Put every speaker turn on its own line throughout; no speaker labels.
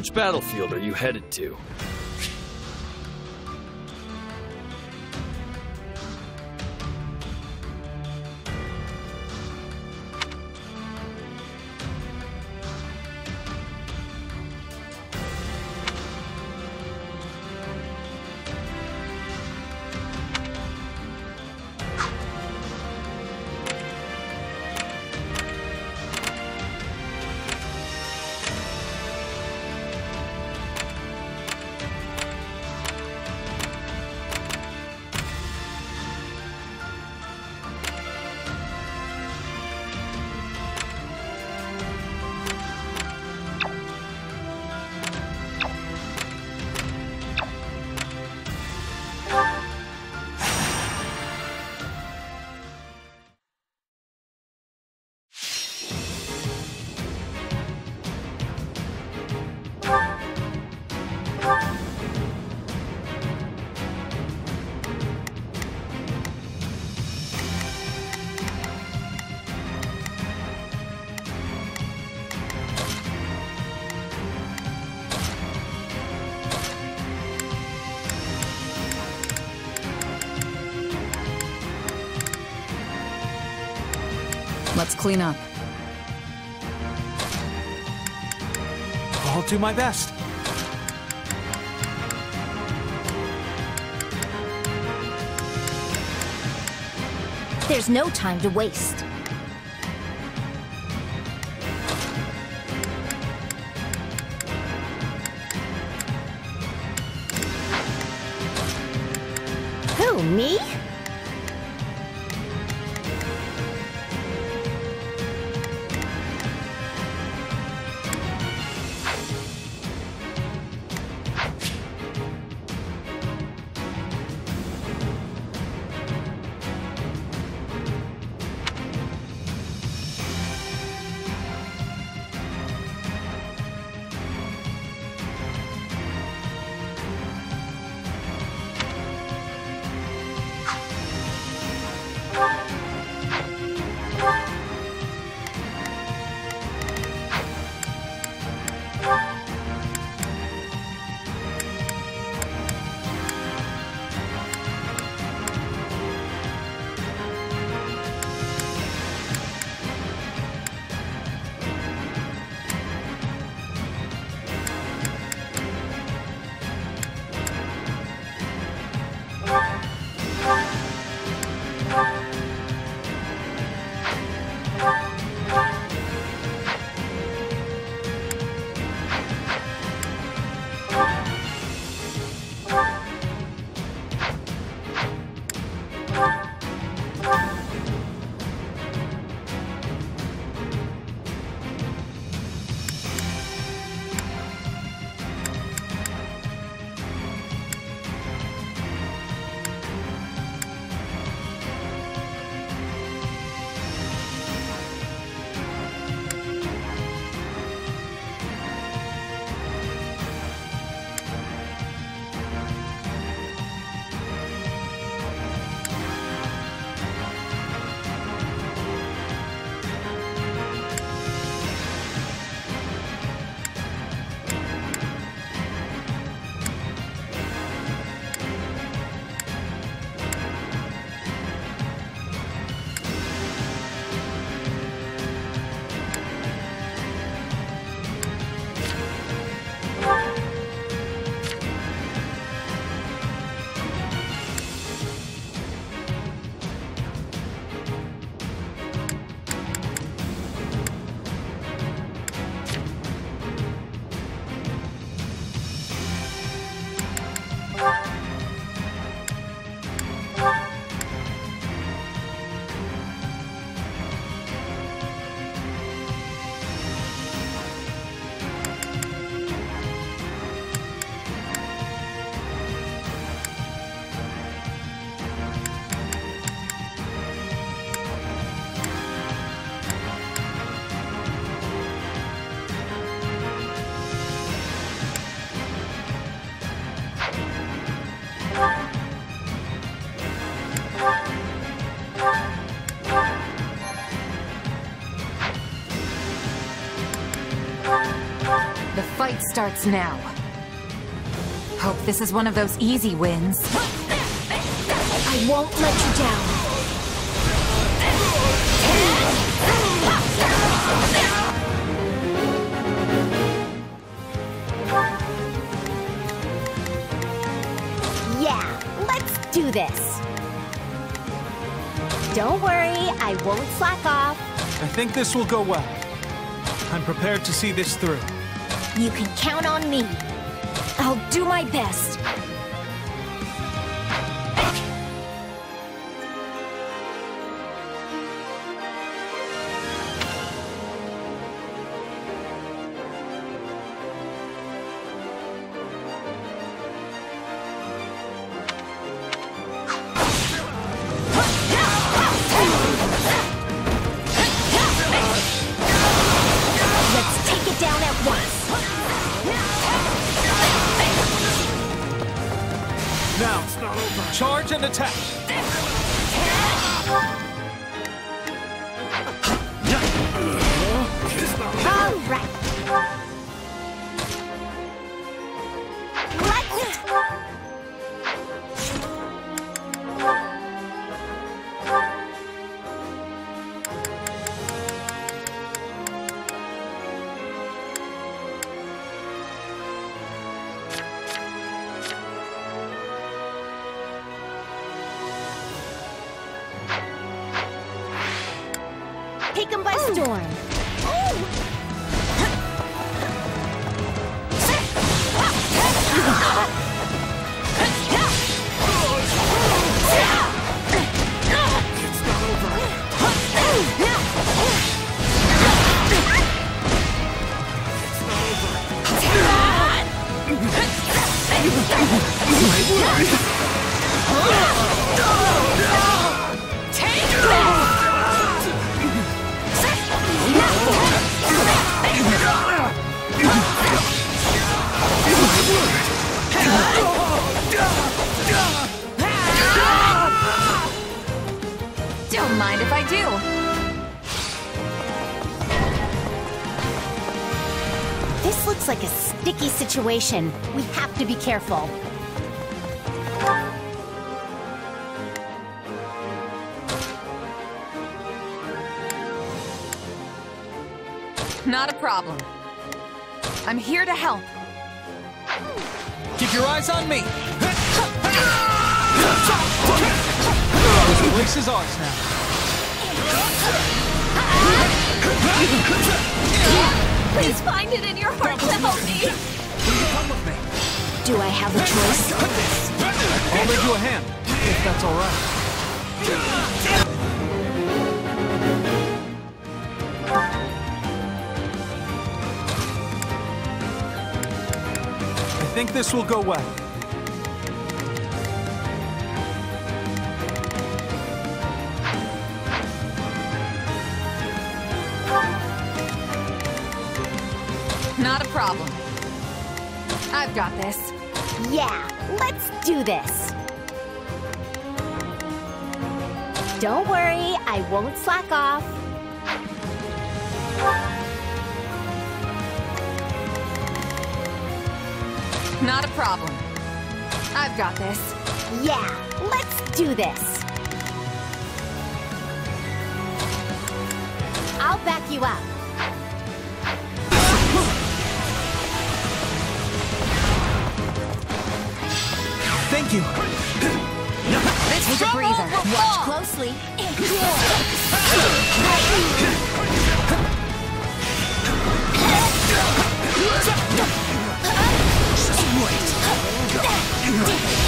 Which battlefield are you headed to?
Let's clean up.
I'll do my best.
There's no time to waste.
Starts now. Hope this is one of those easy wins.
I won't let you down. Yeah, let's do this. Don't worry, I won't slack off.
I think this will go well. I'm prepared to see this through.
You can count on me. I'll do my best. Take situation. We have to be careful.
Not a problem. I'm here to help.
Keep your eyes on me. This place is ours now.
Please find it in your heart to help me.
Come with me.
Do I have a choice?
I'll lend you a hand, if that's all right. I think this will go well.
Not a problem. I've got this.
Yeah, let's do this. Don't worry, I won't slack off.
Not a problem. I've got this.
Yeah, let's do this. I'll back you up.
Thank you.
Take a breather.
Watch closely. You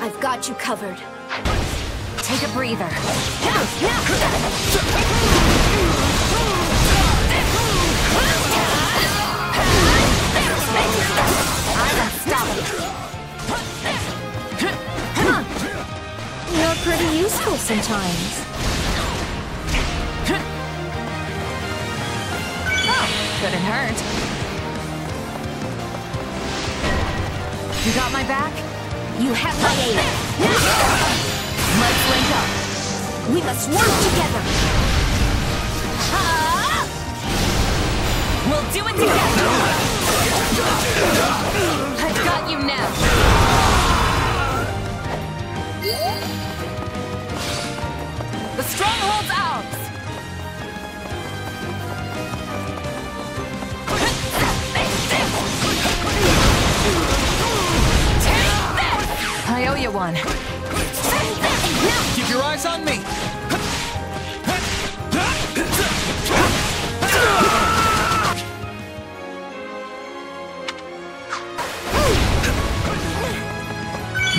I've got you covered.
Take a breather. I'm.
You're pretty useful sometimes.
Couldn't hurt. You got my back?
You have my aid.
Let's link up.
We must work together.
We'll do it together. I've got you now. The stronghold's ours. You one.
Keep your eyes on me.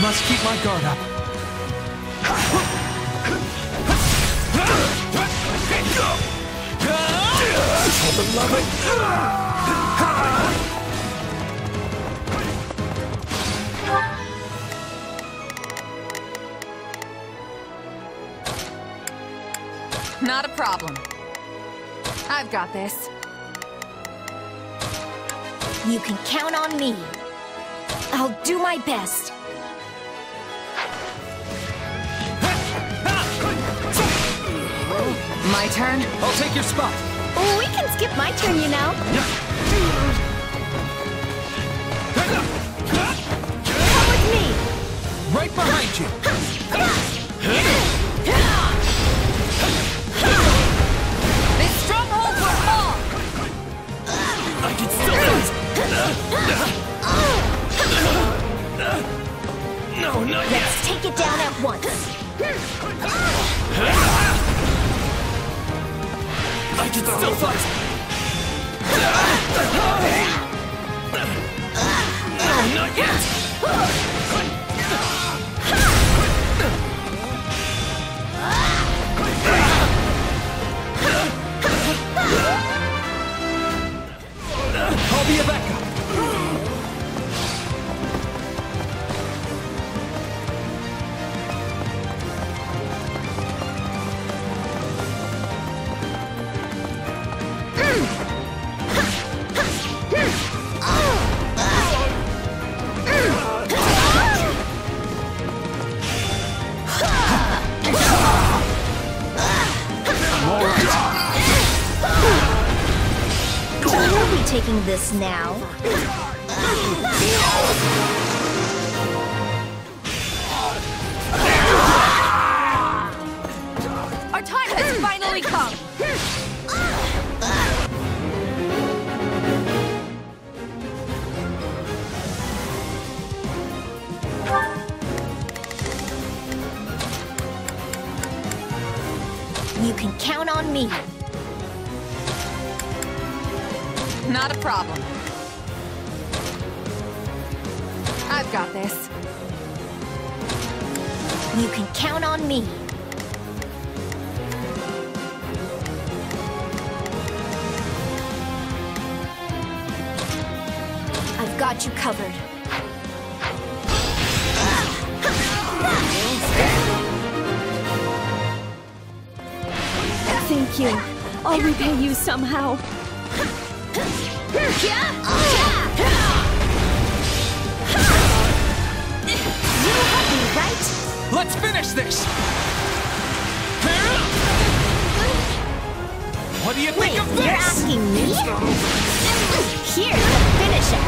Must keep my guard up.
Not a problem. I've got this.
You can count on me. I'll do my best.
My turn?
I'll take your spot.
Oh, we can skip my turn, you know. Come with me.
Right behind you.
No, not yet!
Let's take it down at once.
I can still fight! No, not yet!
I'll be a
now.
Our time has finally come!
You can count on me.
Not a problem. I've got this.
You can count on me. I've got you covered.
Thank you. I'll repay you somehow.
You help me, right?
Let's finish this. What do you think of
you're asking me? Here's the finisher.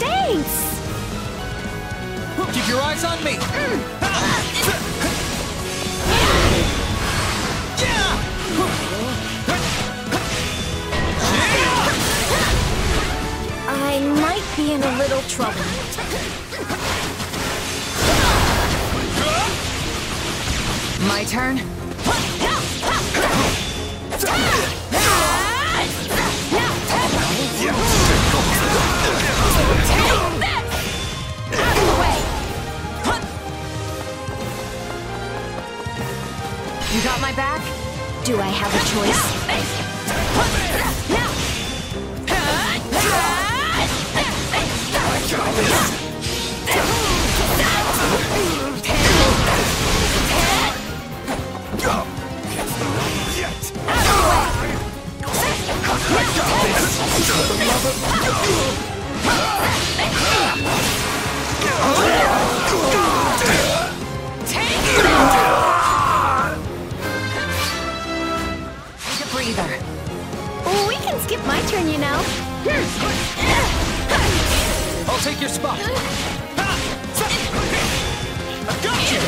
Thanks!
Keep your eyes on me.
In a little trouble.
My turn? You got my back?
Do I have a choice?
Breather.
Oh, we can skip my turn, you know.
I'll take your spot.
I got you!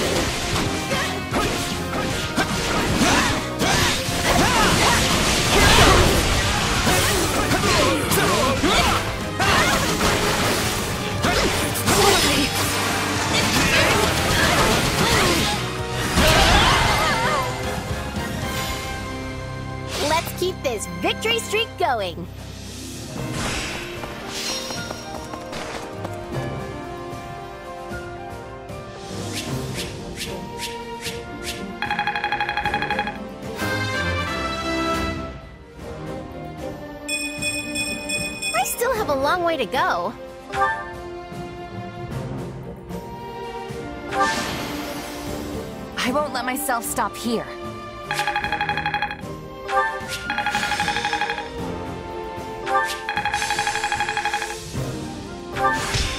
Let's keep this victory streak going. Go.
I won't let myself stop here.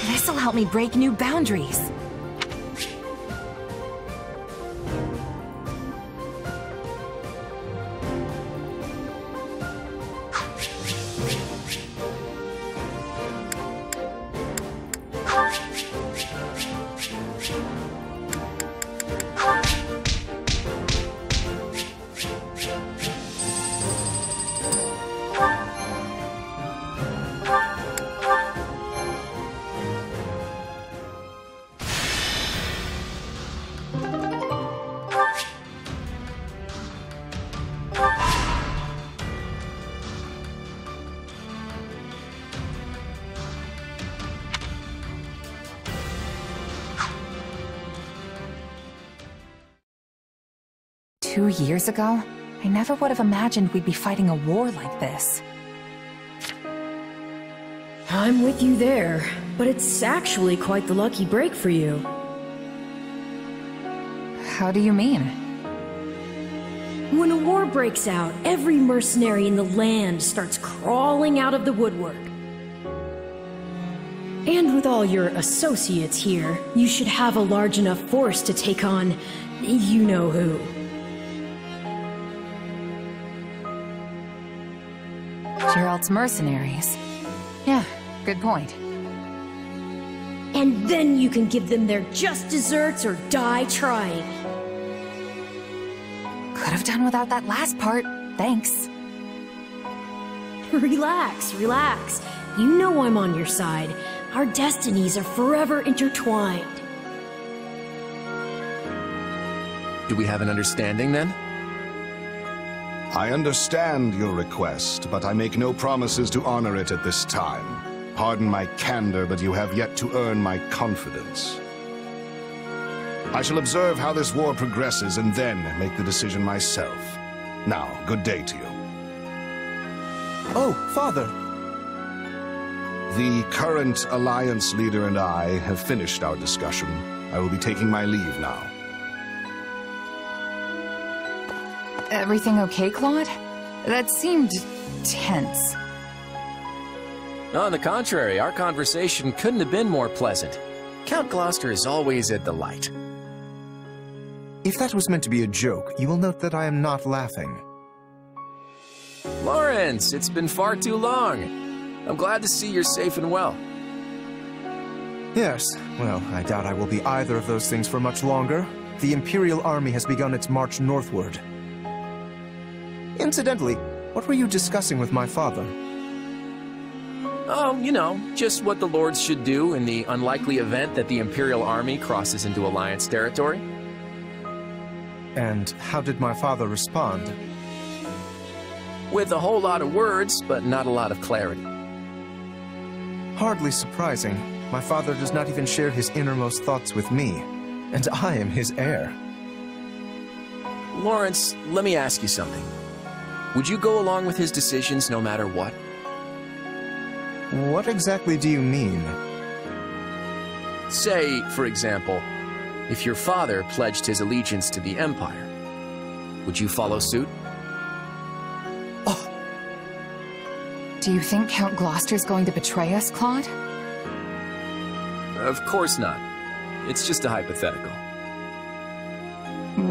This'll help me break new boundaries. Years ago, I never would have imagined we'd be fighting a war like this.
I'm with you there, but it's actually quite the lucky break for you.
How do you mean?
When a war breaks out, every mercenary in the land starts crawling out of the woodwork. And with all your associates here, you should have a large enough force to take on you know who.
Jeralt's mercenaries. Yeah, good point.
And then you can give them their just desserts or die trying.
Could have done without that last part. Thanks.
Relax, relax. You know I'm on your side. Our destinies are forever intertwined.
Do we have an understanding then?
I understand your request, but I make no promises to honor it at this time. Pardon my candor, but you have yet to earn my confidence. I shall observe how this war progresses and then make the decision myself. Now, good day to you.
Oh, Father.
The current Alliance leader and I have finished our discussion. I will be taking my leave now.
Everything okay, Claude? That seemed tense.
On the contrary, our conversation couldn't have been more pleasant. Count Gloucester is always a delight.
If that was meant to be a joke, you will note that I am not laughing.
Lorenz, it's been far too long. I'm glad to see you're safe and well.
Yes, well, I doubt I will be either of those things for much longer. The Imperial Army has begun its march northward. Incidentally, what were you discussing with my father?
Oh, you know, just what the Lords should do in the unlikely event that the Imperial Army crosses into Alliance territory.
And how did my father respond?
With a whole lot of words, but not a lot of clarity.
Hardly surprising. My father does not even share his innermost thoughts with me, and I am his heir.
Lorenz, let me ask you something. Would you go along with his decisions no matter what?
What exactly do you mean?
Say, for example, if your father pledged his allegiance to the Empire, would you follow suit? Oh.
Do you think Count Gloucester's going to betray us, Claude?
Of course not. It's just a hypothetical.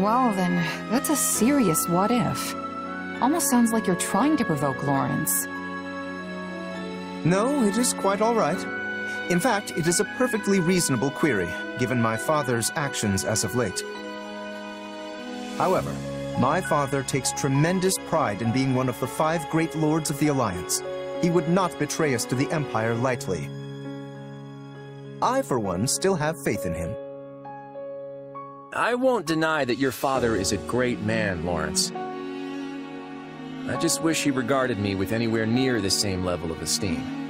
Well then, that's a serious what if. Almost sounds like you're trying to provoke Lorenz.
No, it is quite all right. In fact, it is a perfectly reasonable query, given my father's actions as of late. However, my father takes tremendous pride in being one of the five great lords of the Alliance. He would not betray us to the Empire lightly. I, for one, still have faith in him.
I won't deny that your father is a great man, Lorenz. I just wish he regarded me with anywhere near the same level of esteem.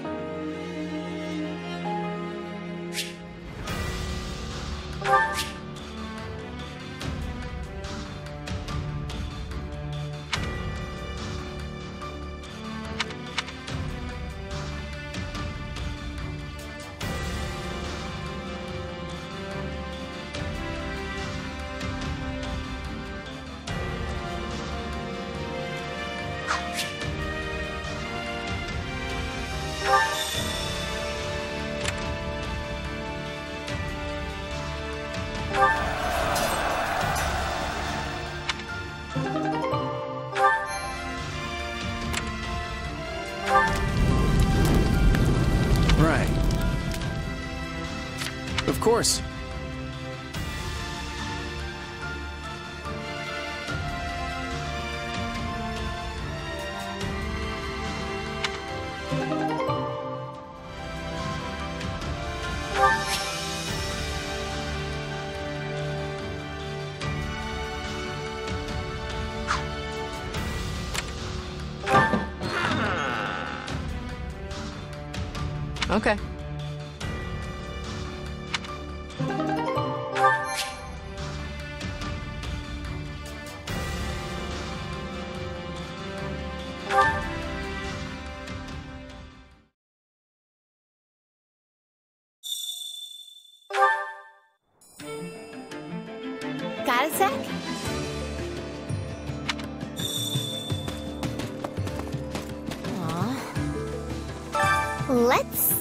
Course.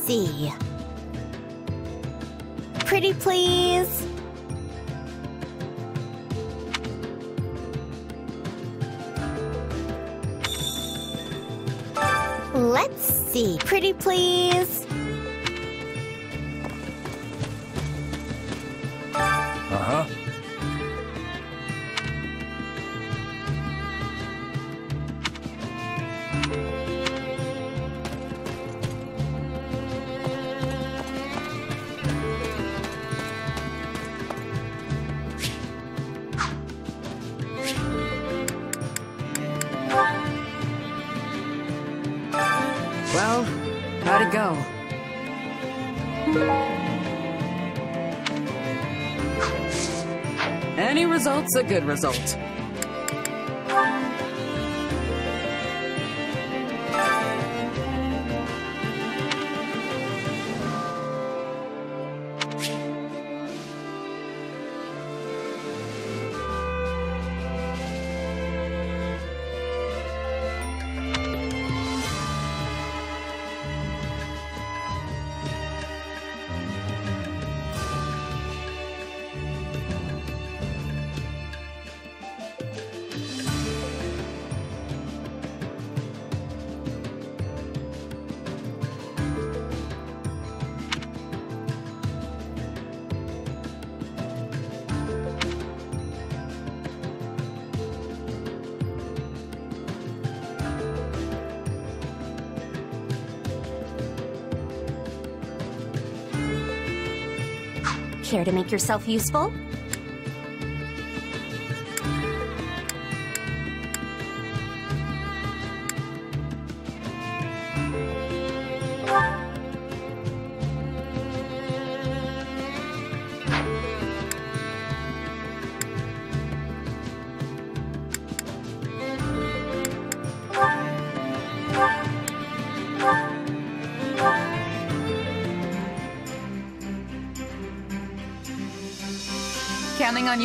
See. Pretty please. Let's see. Pretty please.
Go? Any result's a good result.
Care to make yourself useful?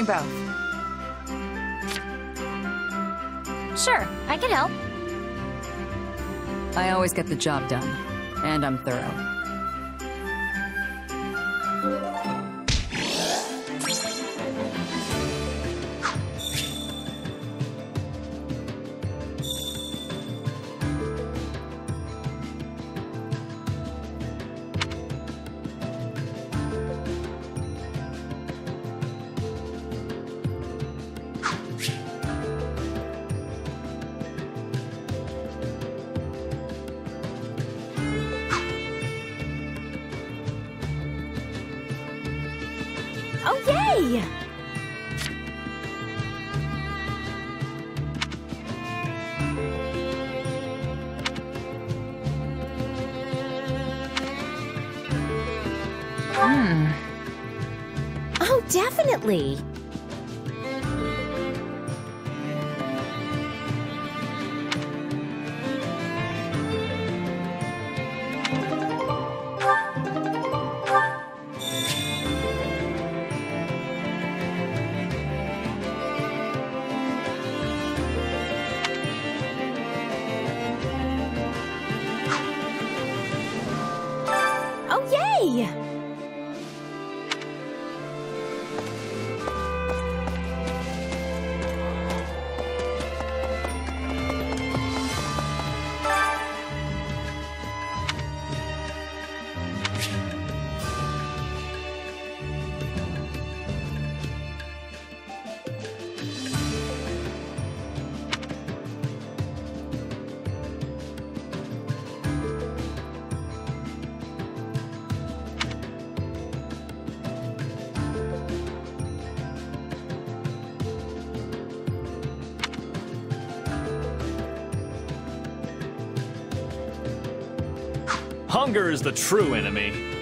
Both.
Sure, I can help.
I always get the job done, and I'm thorough.
Hunger is the true enemy.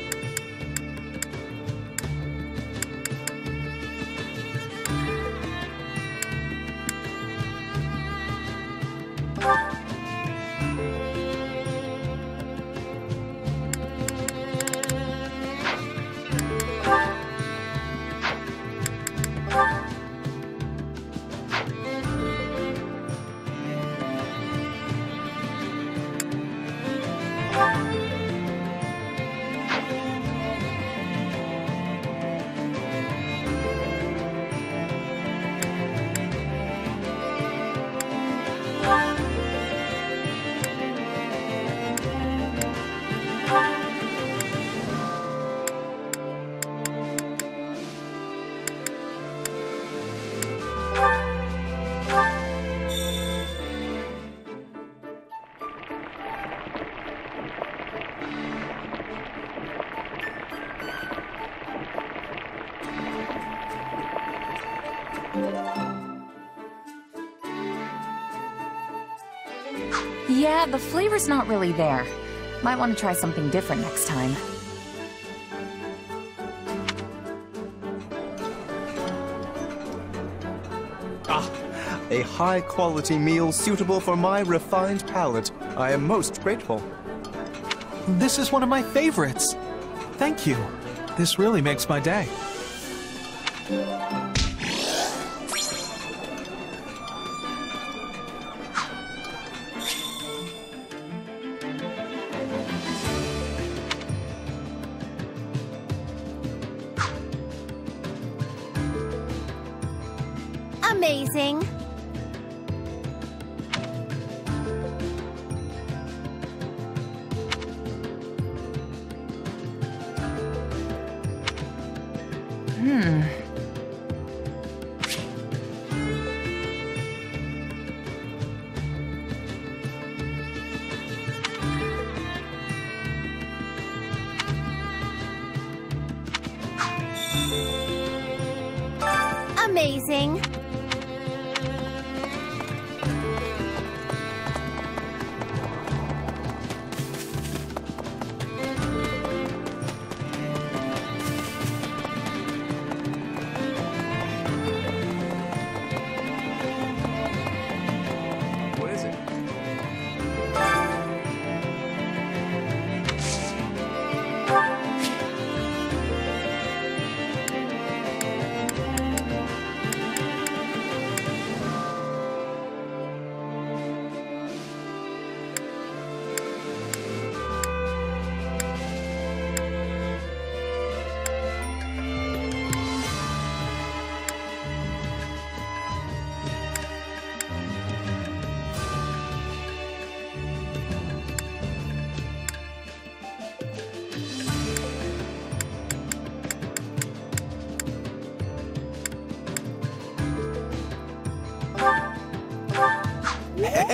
The flavor's not really there. Might want to try something different next time.
Ah, a high quality meal suitable for my refined palate. I am most grateful.
This is one of my favorites. Thank you. This really makes my day.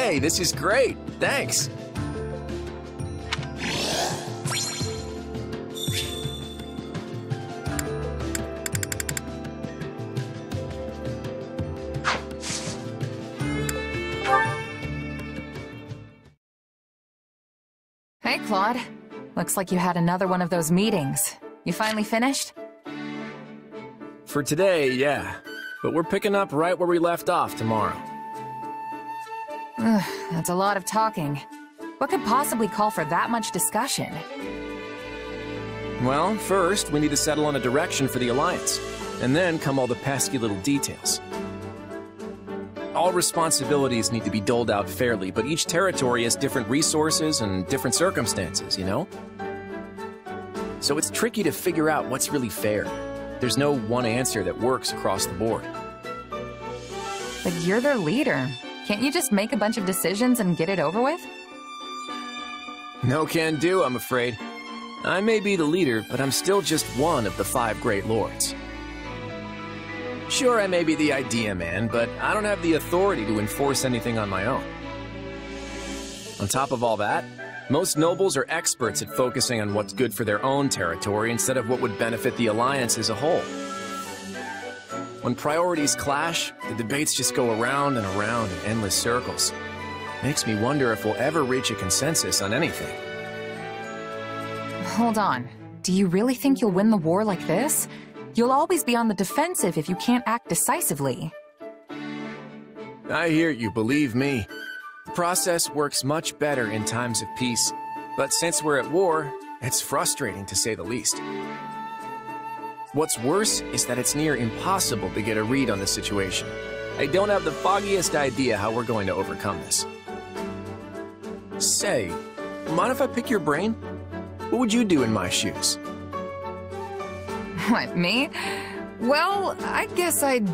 Hey, this is great. Thanks.
Hey, Claude. Looks like you had another one of those meetings. You finally finished?
For today, yeah. But we're picking up right where we left off tomorrow.
That's a lot of talking. What could possibly call for that much discussion?
Well, first, we need to settle on a direction for the Alliance. And then come all the pesky little details. All responsibilities need to be doled out fairly, but each territory has different resources and different circumstances, you know? So it's tricky to figure out what's really fair. There's no one answer that works across the board.
But you're their leader. Can't you just make a bunch of decisions and get it over with?
No can do, I'm afraid. I may be the leader, but I'm still just one of the five great lords. Sure, I may be the idea man, but I don't have the authority to enforce anything on my own. On top of all that, most nobles are experts at focusing on what's good for their own territory instead of what would benefit the Alliance as a whole. When priorities clash, the debates just go around and around in endless circles. Makes me wonder if we'll ever reach a consensus on anything.
Hold on. Do you really think you'll win the war like this? You'll always be on the defensive if you can't act decisively.
I hear you, believe me. The process works much better in times of peace. But since we're at war, it's frustrating to say the least. What's worse is that it's near impossible to get a read on the situation. I don't have the foggiest idea how we're going to overcome this. Say, mind if I pick your brain? What would you do in my shoes?
What, me? Well, I guess I'd...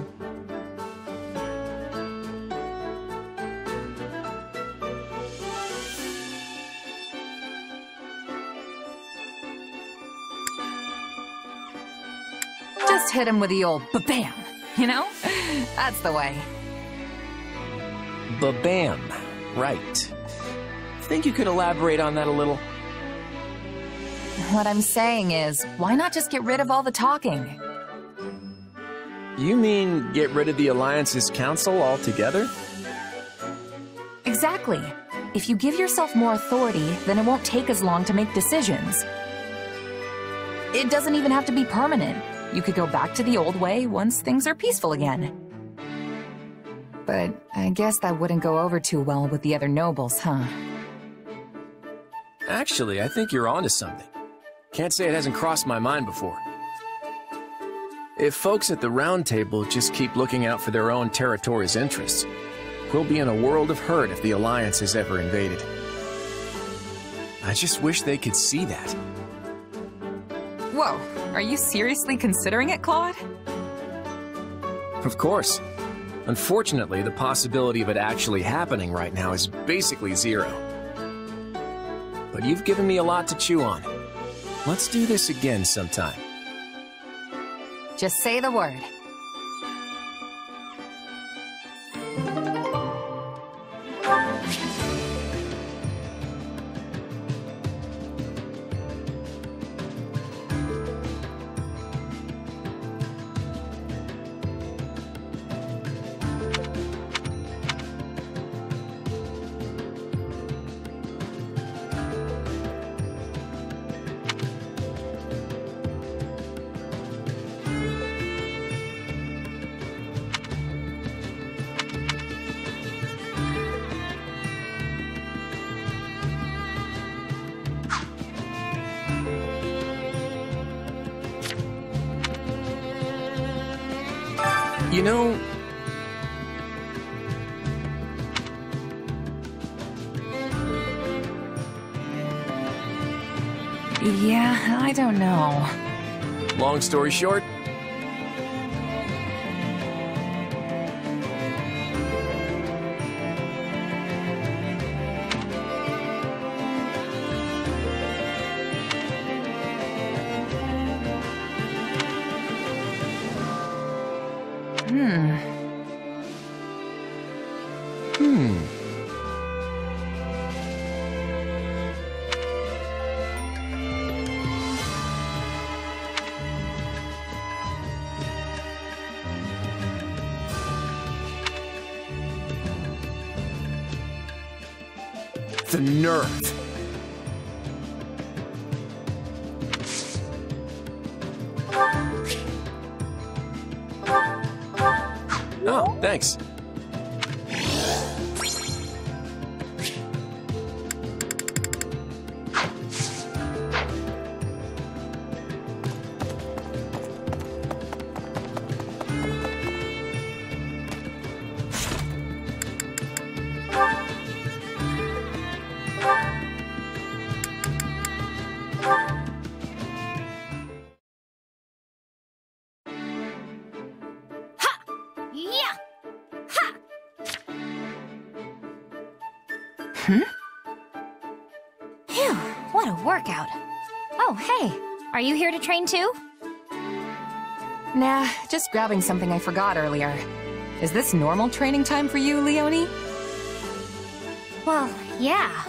hit him with the old ba-bam, you know? That's the way.
Ba-bam. Right. Think you could elaborate on that a little?
What I'm saying is, why not just get rid of all the talking?
You mean get rid of the Alliance's council altogether?
Exactly. If you give yourself more authority, then it won't take as long to make decisions. It doesn't even have to be permanent. You could go back to the old way once things are peaceful again. But I guess that wouldn't go over too well with the other nobles, huh?
Actually, I think you're onto something. Can't say it hasn't crossed my mind before. If folks at the Round Table just keep looking out for their own territory's interests, we'll be in a world of hurt if the Alliance is ever invaded. I just wish they could see that.
Whoa, are you seriously considering it, Claude?
Of course. Unfortunately, the possibility of it actually happening right now is basically zero. But you've given me a lot to chew on. Let's do this again sometime.
Just say the word.
Story short, nerve. Oh, thanks.
Grabbing something I forgot earlier. Is this normal training time for you, Leonie?
Well, yeah.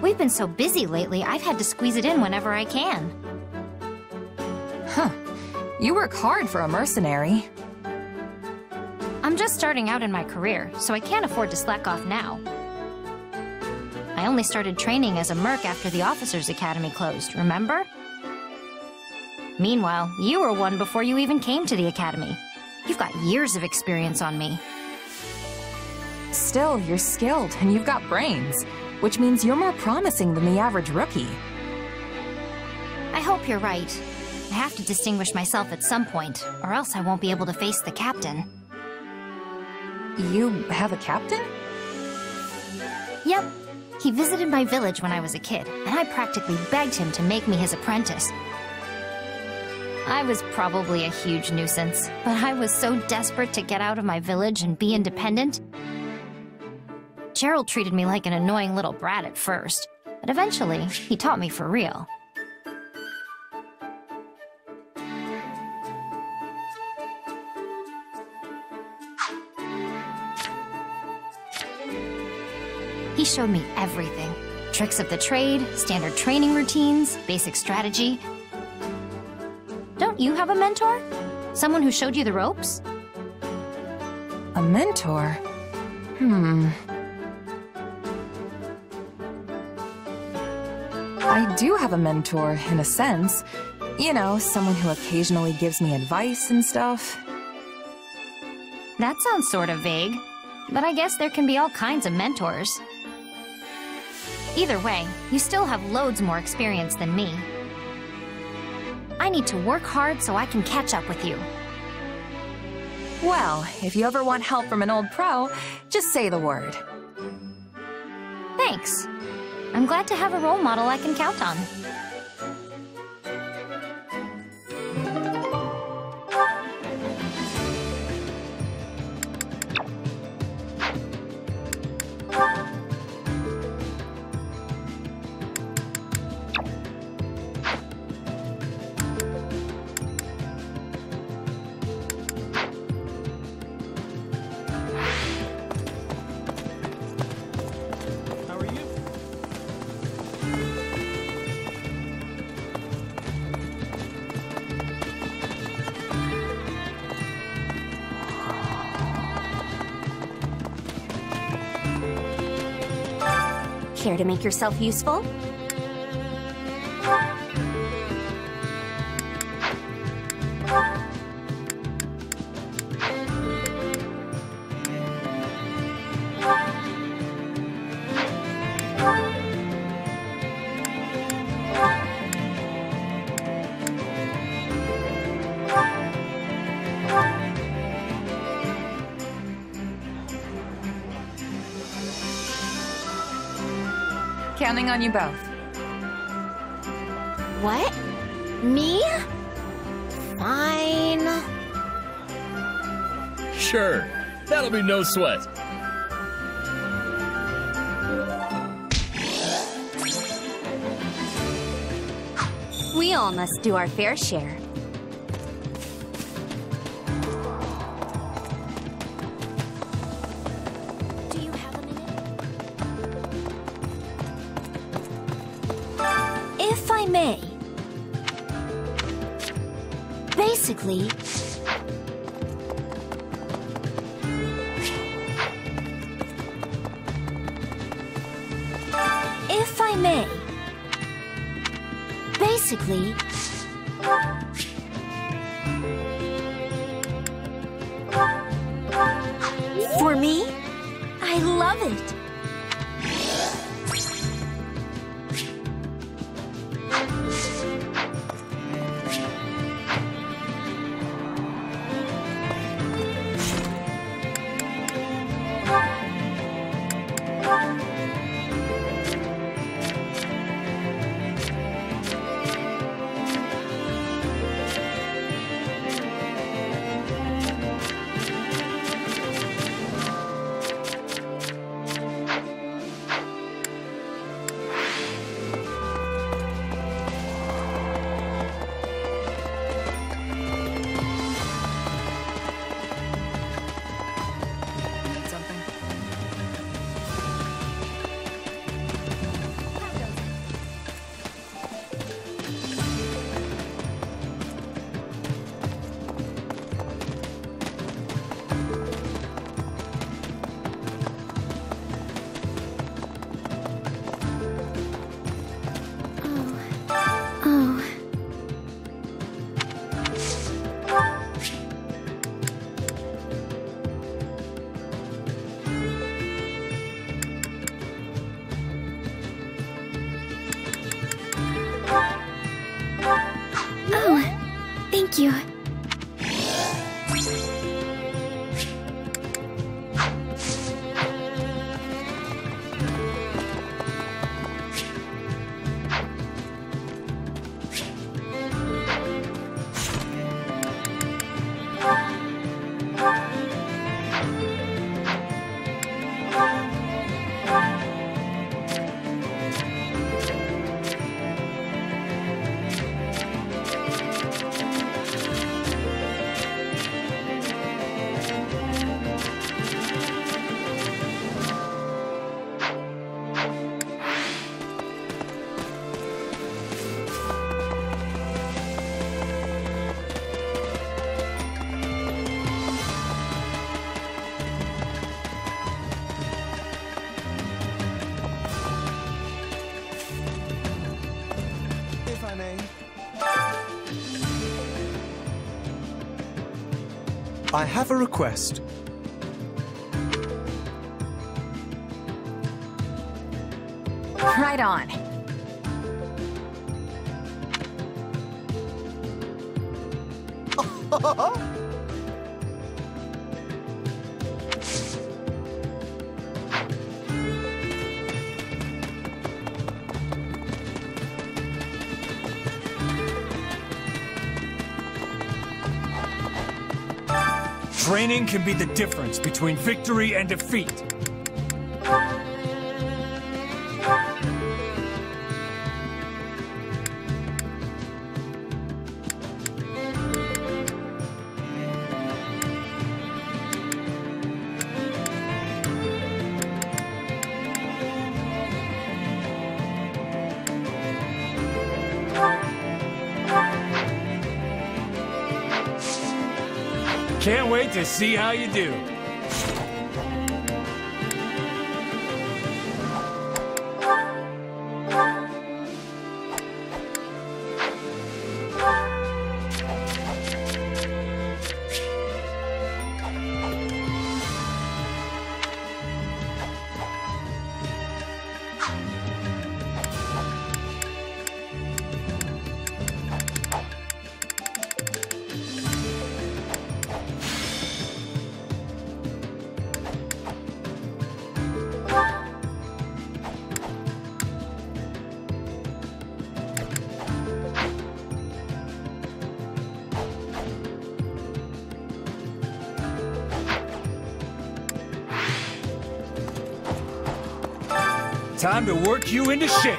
We've been so busy lately, I've had to squeeze it in whenever I can.
Huh. You work hard for a mercenary.
I'm just starting out in my career, so I can't afford to slack off now. I only started training as a merc after the Officers Academy closed, remember? Meanwhile, you were one before you even came to the Academy. You've got years of experience on me.
Still, you're skilled and you've got brains, which means you're more promising than the average rookie.
I hope you're right. I have to distinguish myself at some point, or else I won't be able to face the captain.
You have a captain?
Yep. He visited my village when I was a kid, and I practically begged him to make me his apprentice. I was probably a huge nuisance, but I was so desperate to get out of my village and be independent. Jeralt treated me like an annoying little brat at first, but eventually, he taught me for real. He showed me everything. Tricks of the trade, standard training routines, basic strategy. Don't you have a mentor? Someone who showed you the ropes?
A mentor? Hmm. I do have a mentor, in a sense. You know, someone who occasionally gives me advice and stuff.
That sounds sort of vague, but I guess there can be all kinds of mentors. Either way, you still have loads more experience than me. I need to work hard so I can catch up with you.
Well, if you ever want help from an old pro, just say the word.
Thanks. I'm glad to have a role model I can count on. To make yourself useful?
On you both.
What? Me? Fine.
Sure. That'll be no sweat.
We all must do our fair share. Basically,
I
have a request.
Right on.
Training can be the difference between victory and defeat. To see how you do. You into shape.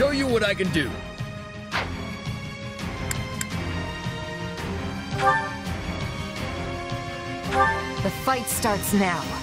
show you what I can do.
The fight starts now.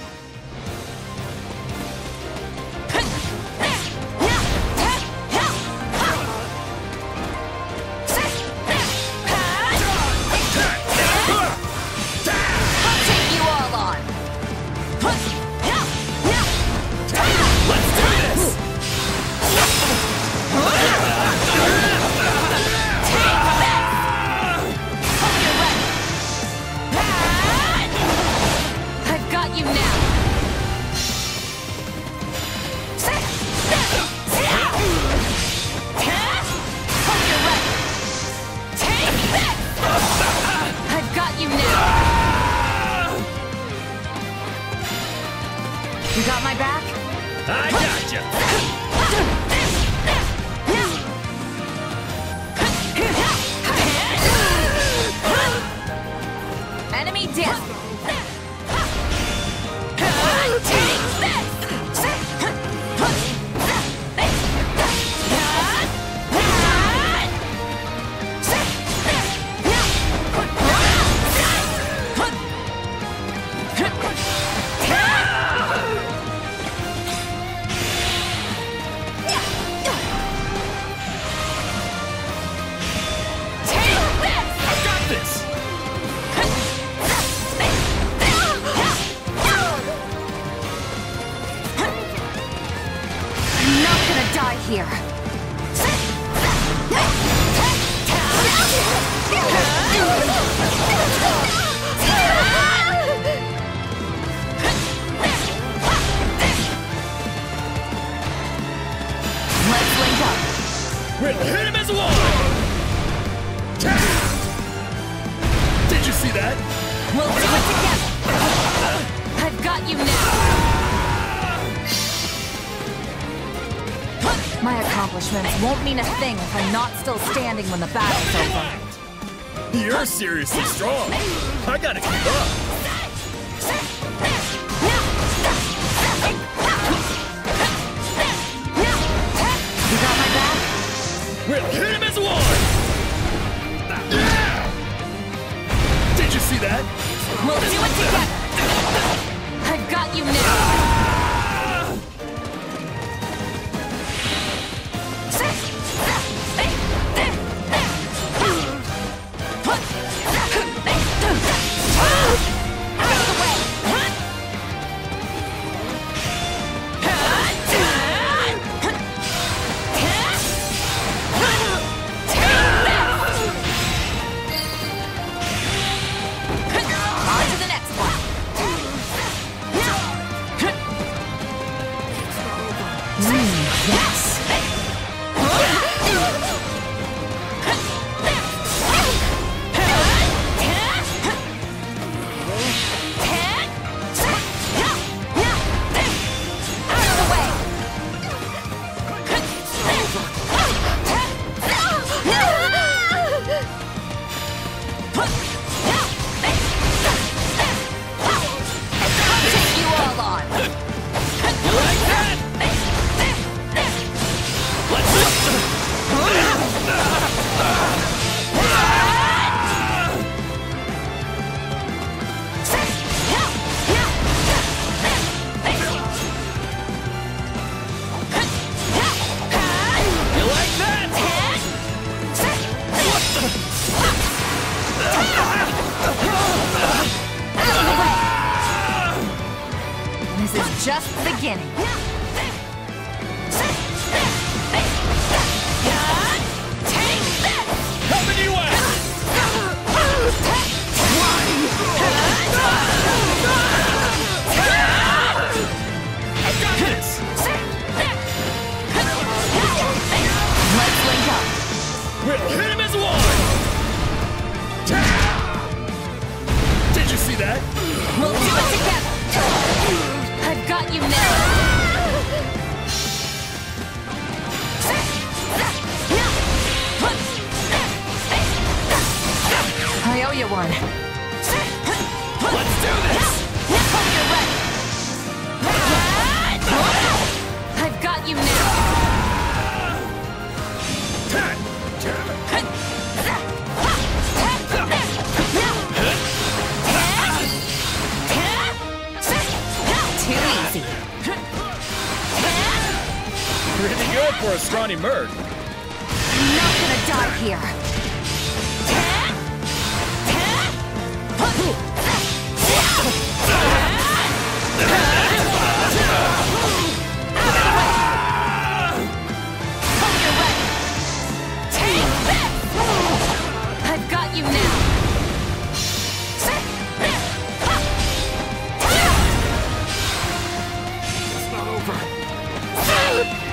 Not still standing when the battle's over.
You're seriously strong. I gotta keep up.
You got my back?
We'll hit him as one! Did you see that?
We'll do it together! I got you now! over.